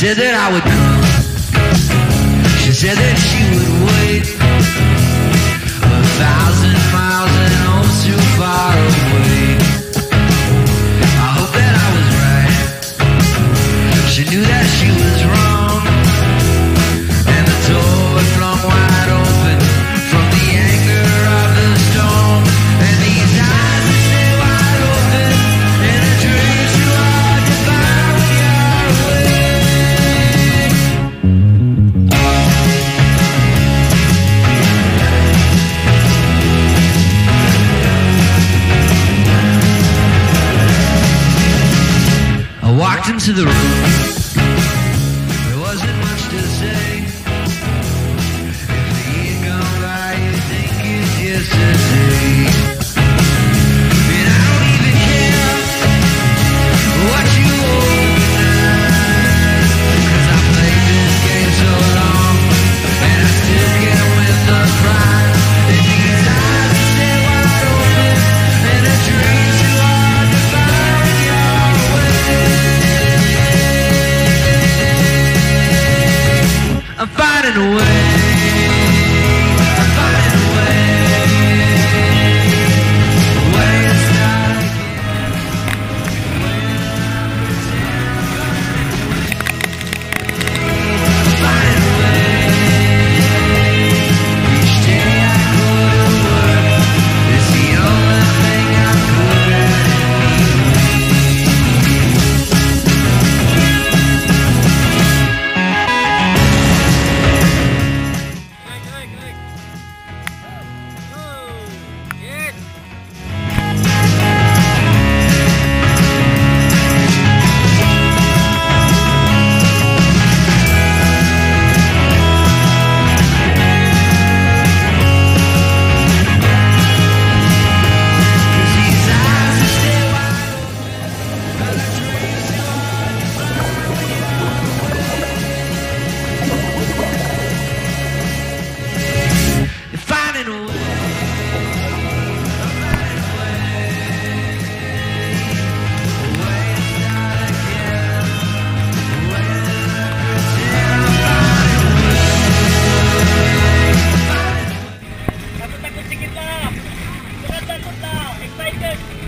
She said that I would. She said that she would. walked into the room. There wasn't much to say. riding away. Make it.